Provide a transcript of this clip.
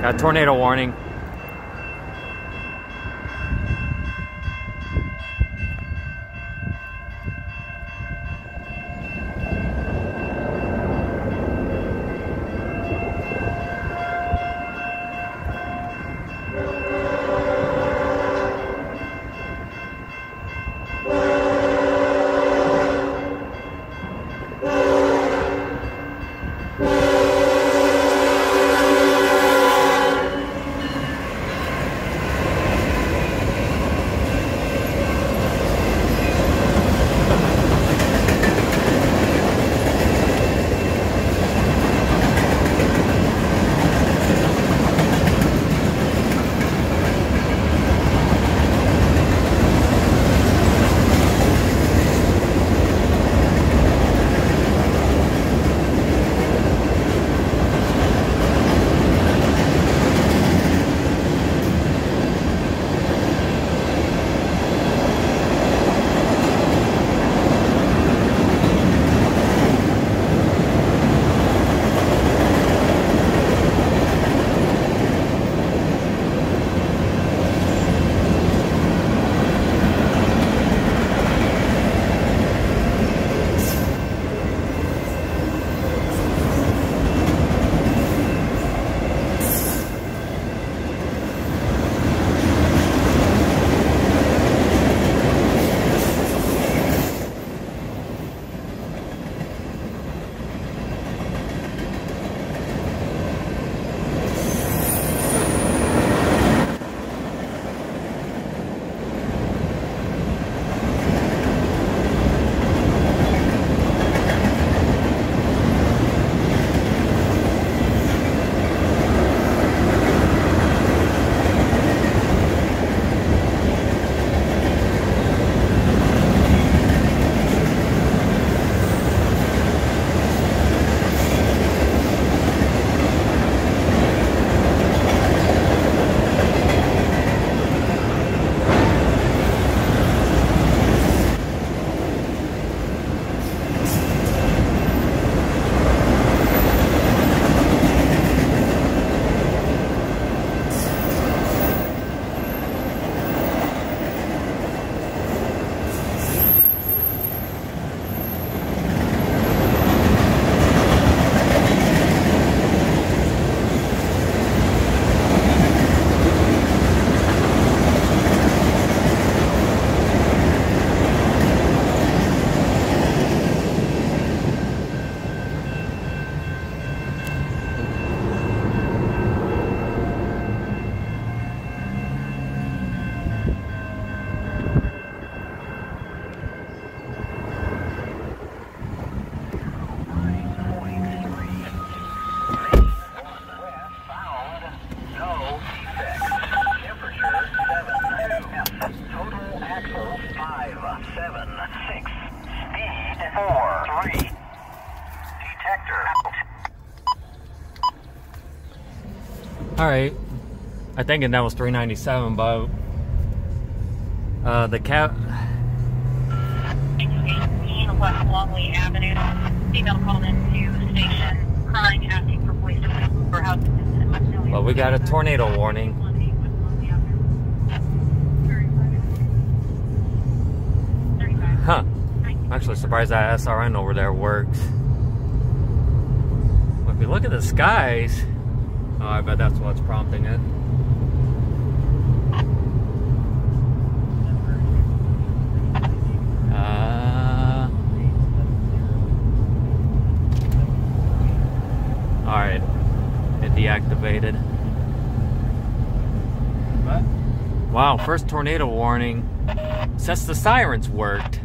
Got a tornado warning. All right. I think that was 397, but uh, the cap. 18 West Longley Avenue. Female called into station crying, asking for move her house. Well, we got a tornado warning. Huh. I'm actually surprised that SRN over there works. If you look at the skies, oh, I bet that's what's prompting it. Uh, Alright. It deactivated. What? Wow, first tornado warning. Says the sirens worked.